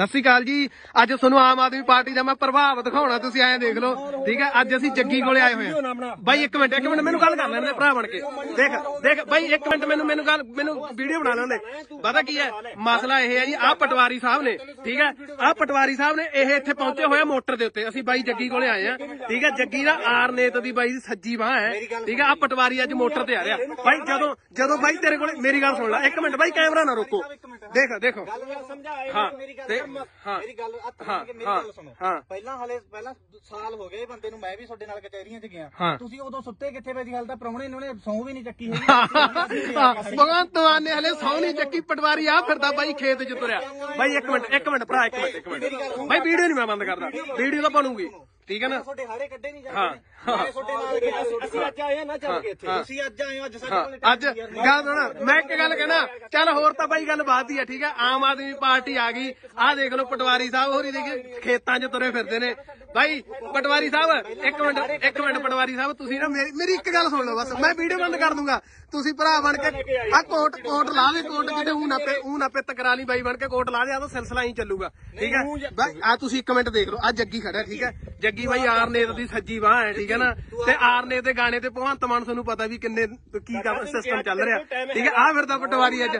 ਸਤਿ ਸ਼੍ਰੀ ਅਕਾਲ ਜੀ। ਅੱਜ ਤੁਹਾਨੂੰ ਆਮ ਆਦਮੀ ਪਾਰਟੀ ਦਾ ਮੈਂ ਪ੍ਰਭਾਵ ਦਿਖਾਉਣਾ, ਤੁਸੀਂ ਐਂ ਦੇਖ ਲਓ। ਠੀਕ ਹੈ? ਅੱਜ ਅਸੀਂ ਜੱਗੀ ਕੋਲੇ ਆਏ ਹੋਏ ਹਾਂ। ਬਾਈ, ਇੱਕ ਮਿੰਟ ਇੱਕ ਮਿੰਟ, ਮੈਨੂੰ ਗੱਲ ਕਰ ਲੈਣ ਦੇ ਭਰਾ ਬਣ ਕੇ। ਦੇਖ ਦੇਖ, ਬਾਈ, ਇੱਕ ਮਿੰਟ, ਮੈਨੂੰ ਮੈਨੂੰ ਗੱਲ, ਮੈਨੂੰ ਵੀਡੀਓ ਬਣਾ ਲੈਣ ਦੇ। ਪਤਾ ਕੀ ਹੈ? ਮਸਲਾ ਇਹ ਹੈ ਜੀ, ਆਹ ਪਟਵਾਰੀ ਸਾਹਿਬ ਨੇ, ਠੀਕ ਹੈ? ਆਹ ਪਟਵਾਰੀ ਸਾਹਿਬ ਨੇ ਇਹ ਇੱਥੇ ਪਹੁੰਚੇ ਹੋਏ ਮੋਟਰ ਦੇ ਉੱਤੇ। ਅਸੀਂ ਬਾਈ ਜੱਗੀ ਕੋਲੇ ਆਏ ਆ ਠੀਕ ਹੈ? ਜੱਗੀ ਦਾ ਆਰ ਨੇਤ ਦੀ ਬਾਈ ਸੱਜੀ ਬਾਹ ਹੈ। ਠੀਕ ਹੈ? ਆਹ ਪਟਵਾਰੀ ਅੱਜ ਮੋਟਰ ਤੇ ਆ ਰਿਹਾ। ਬਾਈ, ਜਦੋਂ ਜਦੋਂ ਬਾਈ ਤੇਰੇ ਕੋਲੇ, ਮੇਰੀ ਗੱਲ ਸੁਣ ਲੈ, ਇੱਕ ਮਿੰਟ, ਬਾਈ, ਕੈਮਰਾ ਨਾ ਰੋਕੋ। ਦੇਖ ਦੇਖੋ। ਗੱਲ ਮੈਂ ਸਮਝਾਇਆ ਹਾਂ, ਮੇਰੀ ਗੱਲ ਤੇ- ਸੁਣੋ। ਹਾਂ, ਮੇਰੀ ਗੱਲ ਹੱਥ ਹਾਂ, ਕੇ ਮੇਰੀ ਹਾਂ, ਗੱਲ ਸੁਣੋ। ਹਾਂ। ਪਹਿਲਾਂ ਹਲੇ ਪਹਿਲਾਂ ਸਾਲ ਹੋ ਗਏ ਬੰਦੇ ਨੂੰ ਮੈਂ ਵੀ ਤੁਹਾਡੇ ਨਾਲ ਕਚਹਿਰੀਆਂ 'ਚ ਗਿਆ। ਤੁਸੀਂ ਉਦੋਂ ਸੁੱਤੇ ਕਿੱਥੇ ਪਏ ਸੀ? ਹਾਲ ਤਾਂ ਪ੍ਰਾਹੁਣੇ ਨੇ ਉਹਨੇ ਸੌਂ ਵੀ ਨਹੀਂ ਚੱਕੀ ਹੈਗੀ। ਭਗਵੰਤ ਮਾਨ ਨੇ ਹਲੇ ਸੌਣੀ ਚੱਕੀ ਪਟਵਾਰੀ ਆ ਫਿਰਦਾ ਬਾਈ ਖੇਤ ਚ ਤੁਰਿਆ। ਬਾਈ ਇੱਕ ਮਿੰਟ ਇੱਕ ਮਿੰਟ ਭਰਾ ਇੱਕ ਮਿੰਟ ਇੱਕ ਮਿੰਟ। ਬਾਈ ਵੀਡੀਓ ਨਹੀਂ ਮੈਂ ਬੰਦ ਕਰਦਾ। ਵੀਡੀਓ ਤਾਂ ਬਣੂਗੀ। ਠੀਕ ਹੈ ਨਾ? ਤੁਹਾਡੇ ਹਾੜੇ ਕੱਢੇ ਨਹੀਂ ਹਾਂ, ਜਾਂਦੇ ਮੈਂ ਤੁਹਾਡੇ ਨਾਲ ਗਿਆ ਅਸੀਂ ਅੱਜ ਆਏ ਆ ਨਾ ਚੱਲ ਕੇ ਇੱਥੇ। ਹਾਂ। ਤੁਸੀਂ ਅੱਜ ਆਏ ਹੋ ਅੱਜ ਸਾਡੇ ਹਾਂ, ਕੋਲ ਅੱਜ ਗੱਲ ਸੁਣ ਮੈਂ ਇੱਕ ਗੱਲ ਕਹਿਣਾ ਚੱਲ ਹੋਰ ਤਾਂ ਬਾਈ ਗੱਲ ਬਾਤ ਹੀ ਆ ਠੀਕ ਹੈ? ਆਮ ਆਦਮੀ ਪਾਰਟੀ ਆ ਗਈ। ਆਹ ਦੇਖ ਲਓ ਪਟਵਾਰੀ ਸਾਹਿਬ ਹੋਰੀ ਦੇ ਖੇਤਾਂ 'ਚ ਤੁਰੇ ਫਿਰਦੇ ਨੇ। ਬਾਈ ਪਟਵਾਰੀ ਸਾਹਿਬ ਇੱਕ ਮਿੰਟ ਇੱਕ ਮਿੰਟ ਪਟਵਾਰੀ ਸਾਹਿਬ ਤੁਸੀਂ ਨਾ ਮੇਰੀ ਮੇਰੀ ਇੱਕ ਗੱਲ ਸੁਣ ਲਓ ਬਸ। ਮੈਂ ਵੀਡੀਓ ਬੰਦ ਕਰ ਦੂੰਗਾ। ਤੁਸੀਂ ਭਰਾ ਬਣ ਕੇ ਆ ਕੋਟ ਕੋਟ ਲਾ ਦੇ ਕੋਟ ਕਿਤੇ ਊ ਨਾ ਪੇ ਊ ਨਾ ਪੇ ਤਕਰਾ ਲਈ ਬਾਈ ਬਣ ਕੇ ਕੋਟ ਲਾ ਦੇ ਆ ਤਾਂ ਸਿਲਸਿਲਾ ਹੀ ਚੱਲੂਗਾ। ਠੀਕ ਹੈ? ਬਾਈ ਆ ਤੁਸੀਂ ਇੱਕ ਮਿੰਟ ਦੇਖ ਲਓ। ਆ ਜੱਗੀ ਖੜਾ ਠੀਕ ਹੈ? ਜੱਗੀ ਬਾਈ ਆਰਨੇਤ ਦੀ ਸੱਜੀ ਬਾਹ ਹੈ ਠੀਕ ਹੈ ਨਾ? ਤੇ ਆਰਨੇਤ ਦੇ ਗਾਣੇ ਤੇ ਭਗਵੰਤ ਮਾਨ ਤੁਹਾਨੂੰ ਪਤਾ ਵੀ ਕਿੰਨੇ ਕੀ ਸਿਸਟਮ ਚੱਲ ਰਿਹਾ। ਠੀਕ ਹੈ? ਆ ਫਿਰਦਾ ਪਟਵਾਰੀ ਅੱਜ।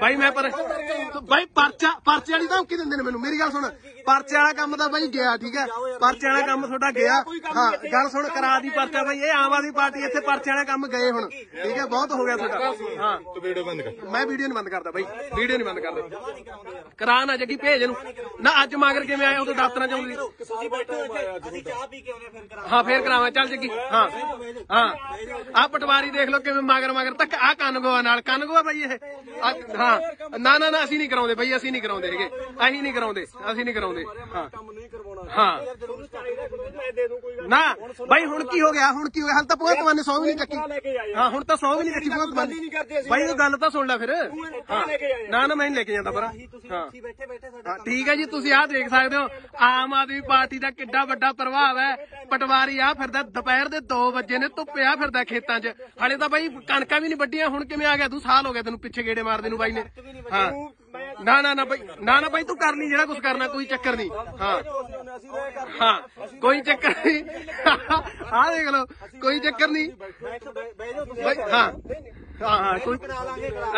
ਬਾਈ ਮੈਂ ਪਰ ਬਾਈ ਪਰਚਾ ਪਰਚੇ ਵਾਲੀ ਧਮਕੀ ਦਿੰਦੇ ਨੇ ਮੈਨੂੰ। ਮੇਰੀ ਗੱਲ ਸੁਣ। ਪਰਚੇ ਵਾਲਾ ਕੰਮ ਤਾਂ ਬਾਈ ਗਿਆ ਠੀਕ ਹੈ? ਪਰਚੇ ਵਾਲਾ ਕੰਮ ਤੁਹਾਡਾ ਗਿਆ। ਹਾਂ ਗੱਲ ਸੁਣ ਕਰਾ ਦੀ ਪਰਚਾ ਬਾਈ। ਇਹ ਆਮ ਆਦਮੀ ਪਾਰਟੀ ਇੱਥੇ ਪਰਚੇ ਵਾਲਾ ਕੰਮ ਗਏ ਹੁਣ। ਠੀਕ ਹੈ? ਬਹੁਤ ਹੋ ਗਿਆ ਤੁਹਾਡਾ। ਹਾਂ। ਤੂੰ ਵੀਡੀਓ ਬੰਦ ਕਰ ਮੈਂ ਵੀਡੀਓ ਨਹੀਂ ਬੰਦ ਕਰਦਾ ਬਾਈ। ਵੀਡੀਓ ਨਹੀਂ ਬੰਦ ਕਰਦਾ। ਕਰਾ ਨਾ ਜੱਗੀ ਭੇਜ ਇਹਨੂੰ। ਨਾ ਅੱਜ ਮਗਰ ਕਿਵੇਂ ਆਏ ਉਦੋਂ ਦਫ਼ਤਰਾਂ ਚ ਆਉਂਦੀ ਅਸੀਂ ਚਾਹ ਪੀ ਕੇ ਆਉਣੇ ਫਿਰ ਕਰਾਂਗੇ। ਹਾਂ ਫੇਰ ਕਰਾਵਾਂ। ਚੱਲ ਜੱਗੀ। ਹਾਂ। ਹਾਂ। ਆ ਪਟਵਾਰੀ ਦੇਖ ਲਓ ਕਿਵੇਂ ਮਗਰ ਮਗਰ ਤੱਕ ਆ ਕਨਗੋਆ ਨਾਲ। ਕਨਗੋਆ ਬਾਈ ਇਹ। ਹਾਂ ਨਾ ਨਾ ਨਾ, ਅਸੀਂ ਨਹੀਂ ਕਰਾਉਂਦੇ ਬਈ, ਅਸੀਂ ਨਹੀਂ ਕਰਾਉਂਦੇ ਹੈਗੇ। ਅਸੀਂ ਨਹੀਂ ਕਰਾਉਂਦੇ, ਅਸੀਂ ਨਹੀਂ ਕਰਾਉਂਦੇ। ਹਾਂ। ਹਾਂ ਜ਼ਰੂਰ ਕੋਈ ਨਾ ਬਾਈ ਹੁਣ ਕੀ ਹੋ ਗਿਆ? ਹੁਣ ਕੀ ਹੋ ਗਿਆ? ਹਾਲ ਤਾਂ ਭਗਵੰਤ ਮਾਨ ਨੇ ਸੌ ਵੀ ਨਹੀਂ ਚੱਕੀ। ਹਾਂ ਹੁਣ ਤਾਂ ਸੌ ਵੀ ਨਹੀਂ ਚੱਕੀ ਭਗਵੰਤ ਮਾਨ। ਬਾਈ ਉਹ ਗੱਲ ਤਾਂ ਸੁਣ ਲੈ ਫਿਰ। ਹਾਂ। ਨਾ ਨਾ ਮੈਂ ਨਹੀਂ ਲੈ ਕੇ ਜਾਂਦਾ ਪਰ ਹਾਂ। ਹਾਂ ਠੀਕ ਹੈ ਜੀ ਤੁਸੀਂ ਆਹ ਦੇਖ ਸਕਦੇ ਹੋ। ਆਮ ਆਦਮੀ ਪਾਰਟੀ ਦਾ ਕਿੱਡਾ ਵੱਡਾ ਪ੍ਰਭਾਵ ਹੈ। ਪਟਵਾਰੀ ਆ ਫਿਰਦਾ ਦੁਪਹਿਰ ਦੇ 2 ਵਜੇ ਨੇ ਧੁੱਪਿਆ ਫਿਰਦਾ ਖੇਤਾਂ 'ਚ। ਹਲੇ ਤਾਂ ਬਾਈ ਕਣਕਾਂ ਵੀ ਨਹੀਂ ਵੱਡੀਆਂ ਹੁਣ ਕਿਵੇਂ ਆ ਗਿਆ? ਤੂੰ ਸਾਲ ਹੋ ਗਿਆ ਤੈਨੂੰ ਪਿੱਛੇ ਗੇੜੇ ਮਾਰਦੇ ਨੂੰ ਬਾਈ ਨੇ। ਹਾਂ। ਨਾ ਨਾ ਨਾ ਬਾਈ ਨਾ ਨਾ ਬਾਈ ਤੂੰ ਕਰ ਲਈ ਜਿਹੜਾ ਕੁਝ ਕਰਨਾ ਕੋਈ ਚੱਕਰ ਨਹੀਂ। ਹਾਂ। ਹਾਂ ਕੋਈ ਚੱਕਰ ਨਹੀਂ। ਆਹ ਦੇਖ ਲਓ ਕੋਈ ਚੱਕਰ ਨਹੀਂ। ਹਾਂ। ਹਾਂ ਕੋਈ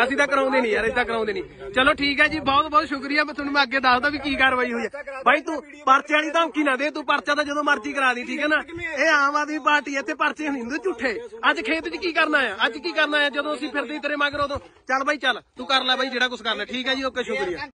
ਅਸੀਂ ਤਾਂ ਕਰਾਉਂਦੇ ਨਹੀਂ ਯਾਰ ਇਦਾਂ ਕਰਾਉਂਦੇ ਨਹੀਂ। ਚਲੋ ਠੀਕ ਹੈ ਜੀ ਬਹੁਤ ਬਹੁਤ ਸ਼ੁਕਰੀਆ ਮੈਂ ਤੁਹਾਨੂੰ ਮੈਂ ਅੱਗੇ ਦੱਸਦਾ ਵੀ ਕੀ ਕਾਰਵਾਈ ਹੋਈ ਹੈ। ਬਾਈ ਤੂੰ ਪਰਚੇ ਵਾਲੀ ਧਮਕੀ ਨਾ ਦੇ ਤੂੰ ਪਰਚਾ ਤਾਂ ਜਦੋਂ ਮਰਜ਼ੀ ਕਰਾ ਦੀ ਠੀਕ ਹੈ ਨਾ? ਇਹ ਆਮ ਆਦਮੀ ਪਾਰਟੀ ਤੇ ਪਰਚੇ ਨਹੀਂ ਹੁੰਦੇ ਝੂਠੇ। ਅੱਜ ਖੇਤ 'ਚ ਕੀ ਕਰਨਾ ਹੈ ਅੱਜ ਕੀ ਕਰਨਾ ਹੈ ਜਦੋਂ ਅਸੀਂ ਫਿਰਦੇ ਤੇਰੇ ਮਗਰ ਉਦੋਂ। ਚੱਲ ਬਾਈ ਚੱਲ ਤੂੰ ਕਰ ਲੈ ਬਾਈ ਜਿਹੜਾ ਕੁਝ ਕਰਨਾ ਠੀਕ ਹੈ ਜੀ ਓਕੇ ਸ਼ੁਕਰੀਆ।